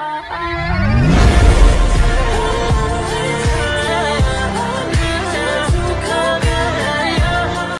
Ah, ah.